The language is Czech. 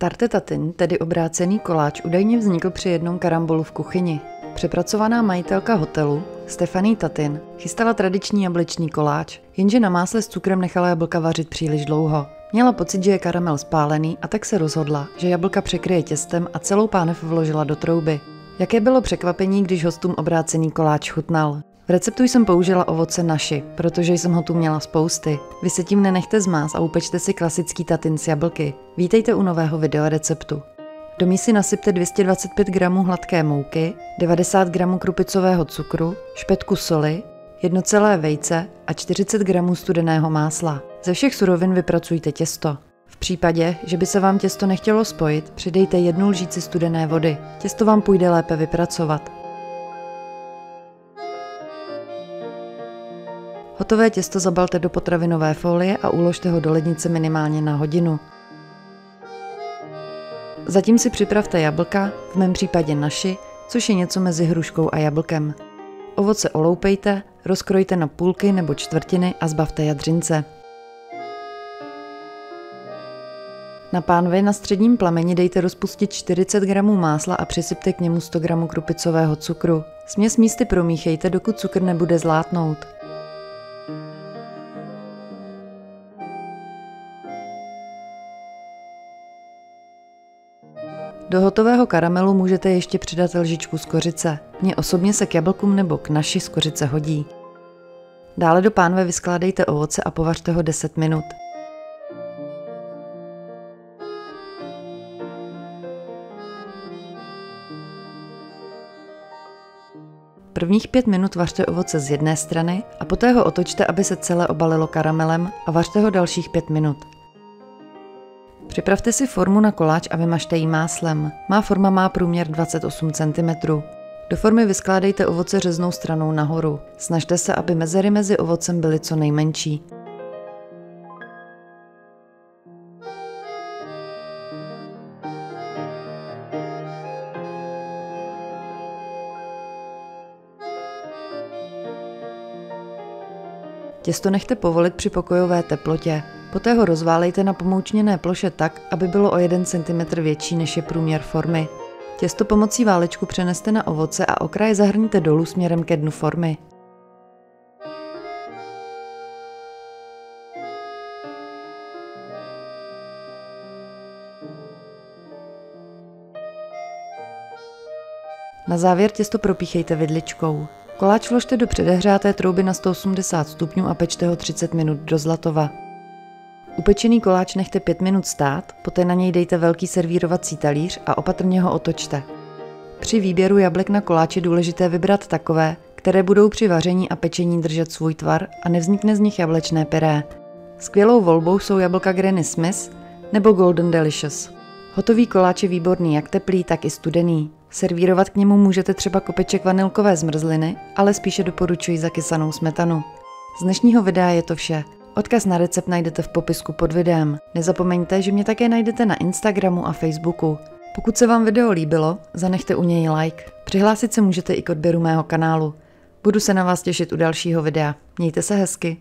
Tarte tatin, tedy obrácený koláč, údajně vznikl při jednom karambolu v kuchyni. Přepracovaná majitelka hotelu, Stephanie Tatin, chystala tradiční jablečný koláč, jenže na másle s cukrem nechala jablka vařit příliš dlouho. Měla pocit, že je karamel spálený a tak se rozhodla, že jablka překryje těstem a celou pánev vložila do trouby. Jaké bylo překvapení, když hostům obrácený koláč chutnal. V receptu jsem použila ovoce naši, protože jsem ho tu měla spousty. Vy se tím nenechte zmást a upečte si klasický tatin z jablky. Vítejte u nového videoreceptu. Do mísy nasypte 225 g hladké mouky, 90 g krupicového cukru, špetku soli, jedno celé vejce a 40 g studeného másla. Ze všech surovin vypracujte těsto. V případě, že by se vám těsto nechtělo spojit, přidejte jednu lžíci studené vody. Těsto vám půjde lépe vypracovat. Hotové těsto zabalte do potravinové folie a uložte ho do lednice minimálně na hodinu. Zatím si připravte jablka, v mém případě naši, což je něco mezi hruškou a jablkem. Ovoce oloupejte, rozkrojte na půlky nebo čtvrtiny a zbavte jadřince. Na pánvi na středním plameni dejte rozpustit 40 g másla a přisypte k němu 100 g krupicového cukru. Směs místy promíchejte, dokud cukr nebude zlátnout. Do hotového karamelu můžete ještě přidat lžičku z kořice. Mně osobně se k jablkům nebo k naši z kořice hodí. Dále do pánve vyskládejte ovoce a povařte ho 10 minut. Prvních pět minut vařte ovoce z jedné strany a poté ho otočte, aby se celé obalilo karamelem a vařte ho dalších pět minut. Připravte si formu na koláč a vymažte ji máslem. Má forma má průměr 28 cm. Do formy vyskládejte ovoce řeznou stranou nahoru. Snažte se, aby mezery mezi ovocem byly co nejmenší. Těsto nechte povolit při pokojové teplotě. Poté ho rozválejte na pomoučněné ploše tak, aby bylo o 1 cm větší než je průměr formy. Těsto pomocí válečku přeneste na ovoce a okraje zahrníte dolů směrem ke dnu formy. Na závěr těsto propíchejte vidličkou. Koláč vložte do předehřáté trouby na 180 stupňů a pečte ho 30 minut do zlatova. Upečený koláč nechte 5 minut stát, poté na něj dejte velký servírovací talíř a opatrně ho otočte. Při výběru jablek na koláč je důležité vybrat takové, které budou při vaření a pečení držet svůj tvar a nevznikne z nich jablečné pyré. Skvělou volbou jsou jablka Granny Smith nebo Golden Delicious. Hotový koláč je výborný jak teplý, tak i studený. Servírovat k němu můžete třeba kopeček vanilkové zmrzliny, ale spíše doporučuji zakysanou smetanu. Z dnešního videa je to vše. Odkaz na recept najdete v popisku pod videem. Nezapomeňte, že mě také najdete na Instagramu a Facebooku. Pokud se vám video líbilo, zanechte u něj like. Přihlásit se můžete i k odběru mého kanálu. Budu se na vás těšit u dalšího videa. Mějte se hezky.